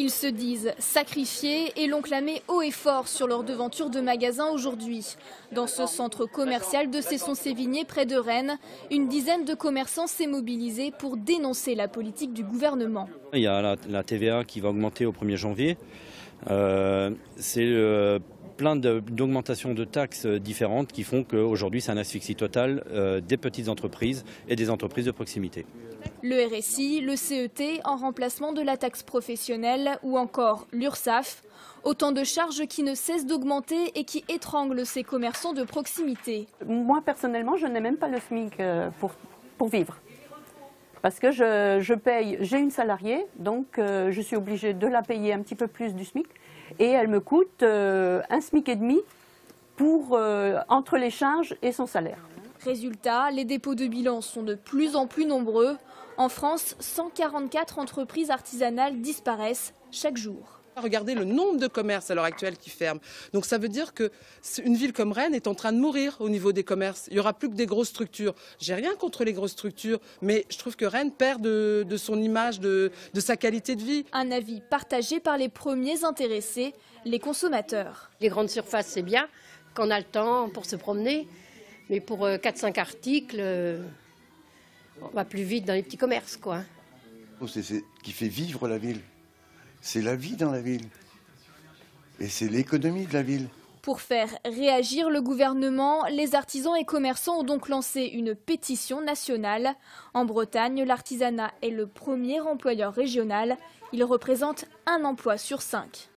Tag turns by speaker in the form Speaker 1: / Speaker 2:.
Speaker 1: Ils se disent sacrifiés et l'ont clamé haut et fort sur leur devanture de magasin aujourd'hui. Dans ce centre commercial de Cesson-Sévigné près de Rennes, une dizaine de commerçants s'est mobilisé pour dénoncer la politique du gouvernement.
Speaker 2: Il y a la TVA qui va augmenter au 1er janvier. Euh, c'est euh, plein d'augmentations de, taxes différentes qui font qu'aujourd'hui c'est un asphyxie total euh, des petites entreprises et des entreprises de proximité.
Speaker 1: Le RSI, le CET en remplacement de la taxe professionnelle ou encore l'URSSAF. Autant de charges qui ne cessent d'augmenter et qui étranglent ces commerçants de proximité.
Speaker 3: Moi personnellement je n'ai même pas le SMIC pour, pour vivre. Parce que je, paye, j'ai une salariée, donc euh, je suis obligée de la payer un petit peu plus du SMIC. Et elle me coûte euh, un SMIC et demi euh, entre les charges et son salaire.
Speaker 1: Résultat, les dépôts de bilan sont de plus en plus nombreux. En France, 144 entreprises artisanales disparaissent chaque jour.
Speaker 4: Regardez le nombre de commerces à l'heure actuelle qui ferment. Donc ça veut dire qu'une ville comme Rennes est en train de mourir au niveau des commerces. Il n'y aura plus que des grosses structures. J'ai rien contre les grosses structures, mais je trouve que Rennes perd de, de son image, de, de sa qualité de vie.
Speaker 1: Un avis partagé par les premiers intéressés, les consommateurs.
Speaker 5: Les grandes surfaces, c'est bien, qu'on a le temps pour se promener, mais pour 4-5 articles, on va plus vite dans les petits commerces, quoi.
Speaker 6: C'est ce qui fait vivre la ville. C'est la vie dans la ville. Et c'est l'économie de la ville.
Speaker 1: Pour faire réagir le gouvernement, les artisans et commerçants ont donc lancé une pétition nationale. En Bretagne, l'artisanat est le premier employeur régional. Il représente un emploi sur cinq.